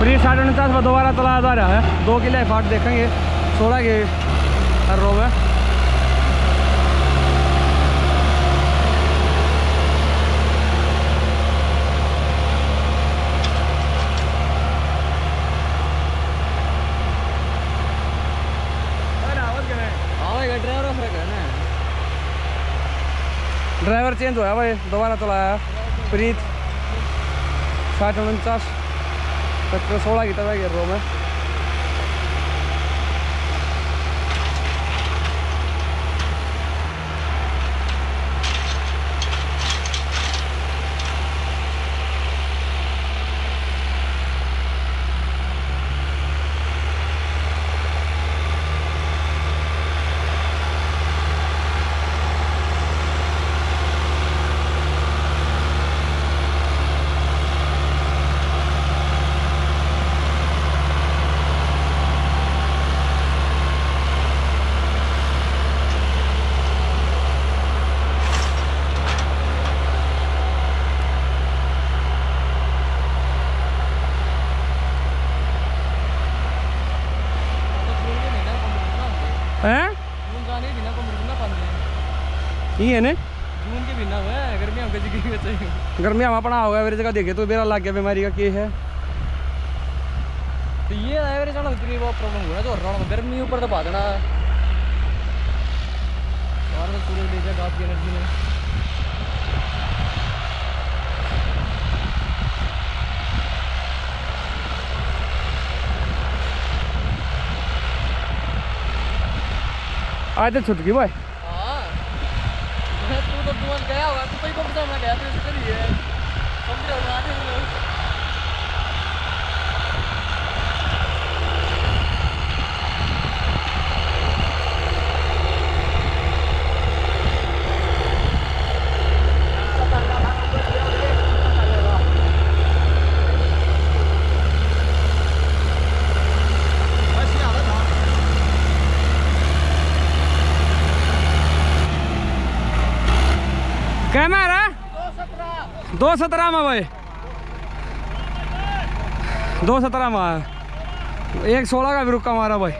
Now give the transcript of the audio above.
Free साठ उनचास में दोबारा चलाया जा रहा है। दो किले फाट देखेंगे। सोलह के हर रो में। ड्राइवर चेंज होया भाई दोबारा चलाया प्रीत साठ उनचास पेट्रोल सोलह की तरह गिर रो में हैं? ये है ने? गर्मी हम अपना होगा मेरी जगह देखे तो बेरा लग गया बीमारी का के है। ये एवरेज वाला उतनी वो प्रॉब्लम हो रहा है तो रण गर्मी ऊपर दबा देना। और तो सूरज ले जाएगा आपकी एनर्जी में। आज तो छुटकी भाई हाँ। तू तो तुम गया तू तो ही गया तो इसके लिए समझ रहे हो आगे लोग क्या में आ रहा है दो सत्रह में भाई दो सत्रह में एक सोलह का भी रुका मारा भाई